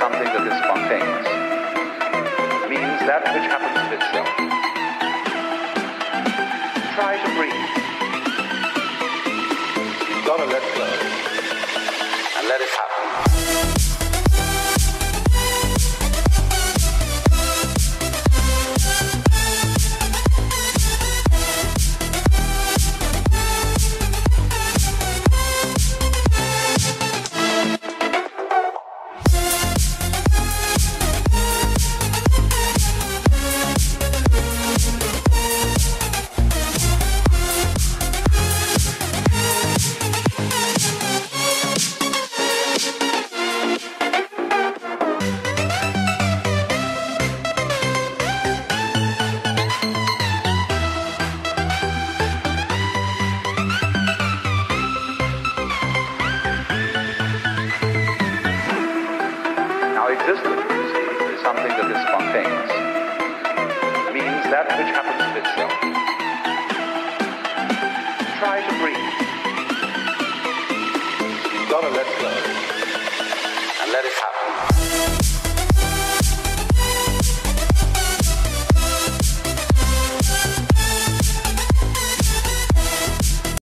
something that is spontaneous. Means that which happens of itself. Try to breathe. You've got to let go and let it happen. Now, existence is something that is spontaneous. It means that which happens of itself. Try to breathe. You've got to let go and let it happen.